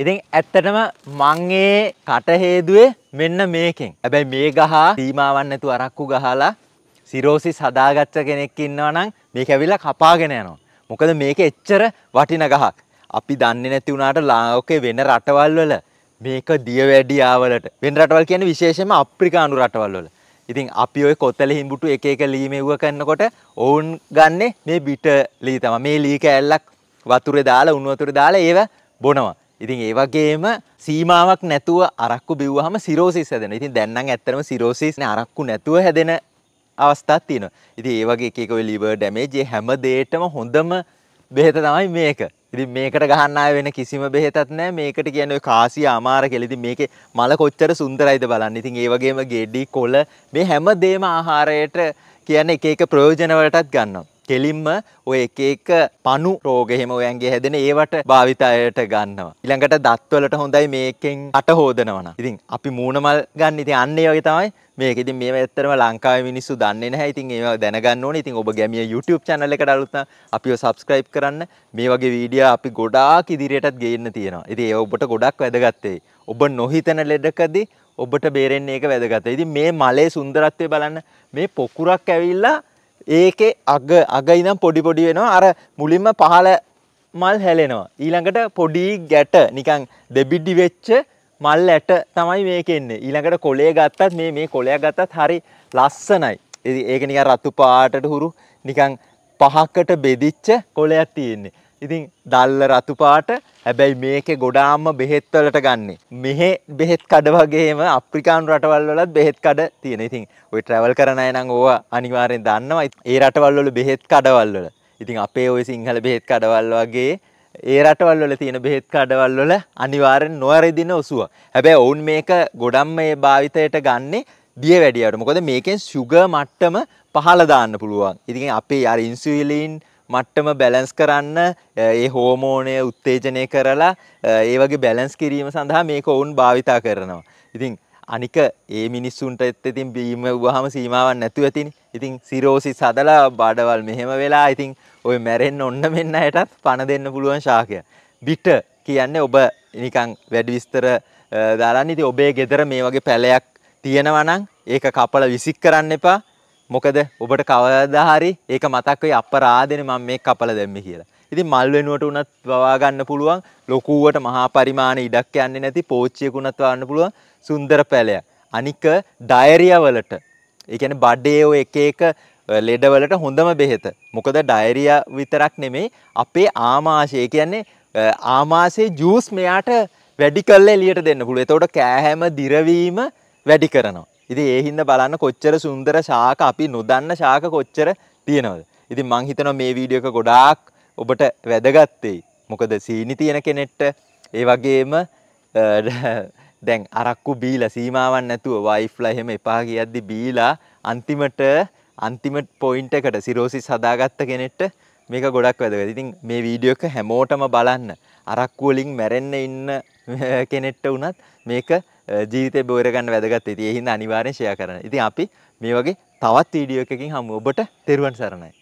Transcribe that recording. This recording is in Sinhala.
ඉතින් ඇත්තටම මං ඒ කට හේදුවේ මෙන්න මේකෙන්. හැබැයි මේ ගහ සීමාවක් නැතුව අරක්කු ගහලා සිරෝසිස් හදාගත්ත කෙනෙක් ඉන්නවා නම් මේක ඇවිල්ලා කපාගෙන යනවා. මොකද මේක එච්චර වටින ගහක්. අපි දන්නේ නැති වුණාට ලෝකේ වෙන රටවල් වල මේක දියවැඩියාවලට වෙන රටවල් කියන්නේ විශේෂයෙන්ම අප්‍රිකානු රටවල් වල. ඉතින් අපි ওই කොතල හිඹුටු එක එක ලී මෙව්ව කරනකොට ඔවුන් ගන්නෙ මේ බිට ලී තමයි. මේ ලී කෑල්ලක් වතුරේ දාලා උණු වතුරේ දාලා ඒව බොනවා. ඉතින් ඒ වගේම සීමාවක් නැතුව අරක්කු බිව්වහම සිරෝසිස් හැදෙනවා. ඉතින් දැන් නම් ඇත්තටම සිරෝසිස් නේ අරක්කු නැතුව හැදෙන අවස්ථාවක් තියෙනවා. ඉතින් ඒ වගේ එක එක ඔය liver damage හැම දෙයකටම හොඳම බෙහෙත තමයි මේක. ඉතින් මේකට ගහන්න ආය වෙන කිසිම බෙහෙතක් නැහැ. මේකට කියන්නේ ඔය කාසිය අමාර කියලා. ඉතින් මේකේ මල කොච්චර සුන්දරයිද බලන්න. ඉතින් ඒ වගේම ගෙඩි කොළ මේ හැම දෙයක්ම ආහාරයට කියන්නේ එක එක ප්‍රයෝජන වලටත් ගන්නවා. කෙලින්ම ඔය එක එක පණු රෝග එහෙම ඔයන්ගේ හැදෙන ඒවට භාවිතයට ගන්නවා. ඊළඟට දත්වලට හොඳයි මේකෙන් අට හොදනවනම්. ඉතින් අපි මූණ මල් ගන්න ඉතින් අන්න ඒ වගේ තමයි මේක. ඉතින් මේව ඇත්තටම ලංකාවේ මිනිස්සු දන්නේ නැහැ. ඉතින් ඒව දැනගන්න ඕනේ. ඉතින් ඔබ ගැමිය YouTube channel එකට අලුත් නම් අපිව subscribe කරන්න. මේ වගේ වීඩියෝ අපි ගොඩාක් ඉදිරියටත් ගේන්න තියෙනවා. ඉතින් ඒ ඔබට ගොඩක් වැදගත් වෙයි. ඔබ නොහිතන ලෙඩකදී ඔබට බේරෙන්න ඒක වැදගත්. ඉතින් මේ මලේ සුන්දරත්වය බලන්න මේ පොකුරක් ඇවිල්ලා ඒකේ අග අග ඉඳන් පොඩි පොඩි වෙනවා. අර මුලින්ම පහළ මල් හැලෙනවා. ඊළඟට පොඩි ගැට නිකන් දෙබිඩි වෙච්ච මල් ඇට තමයි මේකේ එන්නේ. ඊළඟට කොළේ ගත්තත් මේ මේ කොළයක් ගත්තත් හරි ලස්සනයි. ඒක නිකන් රතු පාටට හුරු නිකන් පහකට බෙදිච්ච කොළයක් තියෙන්නේ. ඉතින් දල්ල රතු පාට හැබැයි මේකේ ගොඩාක්ම බෙහෙත් වලට ගන්නෙ. මෙහෙ බෙහෙත් කඩ වගේම අප්‍රිකානු රටවල් වලත් බෙහෙත් කඩ තියෙන. ඉතින් ඔය ට්‍රැවල් කරන අය නම් ඕවා අනිවාර්යෙන් දන්නවා. ඒ රටවල් වල බෙහෙත් කඩවල් වල. ඉතින් අපේ ওই සිංහල බෙහෙත් කඩවල් වගේ ඒ රටවල් වල තියෙන බෙහෙත් කඩවල් වල අනිවාර්යෙන් නොවැරදින ඔසුව. හැබැයි ඔවුන් මේක ගොඩක් මේ භාවිතයට ගන්නේ දිය වැඩියට. මොකද මේකෙන් සුගර් මට්ටම පහළ දාන්න පුළුවන්. ඉතින් අපේ අර ඉන්සුලින් මට්ටම බැලන්ස් කරන්න ඒ හෝමෝනය උත්තේජනය කරලා ඒ වගේ බැලන්ස් කිරීම සඳහා මේක ඔවුන් භාවිතා කරනවා. ඉතින් අනික ඒ මිනිස්සුන්ට එත් ඉතින් බීම වහම සීමාවක් නැතුව ඇතිනේ. ඉතින් සිරෝසිස් හදලා බඩවල් මෙහෙම වෙලා ඉතින් ඔය මැරෙන්න ඔන්න මෙන්න අයටත් පණ දෙන්න පුළුවන් ශාකය. බිට කියන්නේ ඔබ නිකන් වැඩි විස්තර දාලාන්නේ ඉතින් ඔබේ ගෙදර මේ වගේ පැලයක් තියෙනවා නම් ඒක කපලා විසික් කරන්න එපා. මොකද ඔබට කවදා හරි ඒක මතක් වෙයි අපරාධනේ මම මේක කපලා දැම්මේ කියලා. ඉතින් මල් වෙනුවට උනත් වවා ගන්න පුළුවන් ලොකුවට මහා පරිමාණ ඉඩක් යන්නේ නැති පෝච්චියකුණත් වවන්න පුළුවන් සුන්දර පැලයක්. අනික ඩයරියා වලට ඒ කියන්නේ බඩේ ඔය එක එක ලෙඩ වලට හොඳම බෙහෙත. මොකද ඩයරියා විතරක් නෙමෙයි අපේ ආමාශය. ඒ කියන්නේ ආමාශයේ ජූස් මෙයාට වැඩි කරලා එළියට දෙන්න පුළුවන්. එතකොට කෑහැම දිරවීම වැඩි කරනවා. ඉතින් ඒ හින්දා බලන්න කොච්චර සුන්දර ශාක අපි නොදන්න ශාක කොච්චර තියෙනවද. ඉතින් මං හිතනවා මේ වීඩියෝ එක ගොඩාක් ඔබට වැදගත් වෙයි. මොකද සීනි තියෙන කෙනෙක්ට ඒ වගේම දැන් අරක්කු බීලා සීමාවක් නැතුව වයිෆ්ලා එහෙම එපා කියද්දි බීලා අන්තිමට අන්තිම පොයින්ට් එකට සිරෝසිස් හදාගත්ත කෙනෙක්ට මේක ගොඩක් වැදගත්. ඉතින් මේ වීඩියෝ එක හැමෝටම බලන්න. අරක්කු වලින් මැරෙන්න ඉන්න කෙනෙක්ට වුණත් මේක ජීවිතේ බෝර ගන්න වැදගත්. ඉතින් ඒ හින්දා අනිවාර්යෙන් ෂෙයා කරන්න. ඉතින් අපි මේ වගේ තවත් වීඩියෝ එකකින් හමු ඔබට තෙරුවන් සරණයි.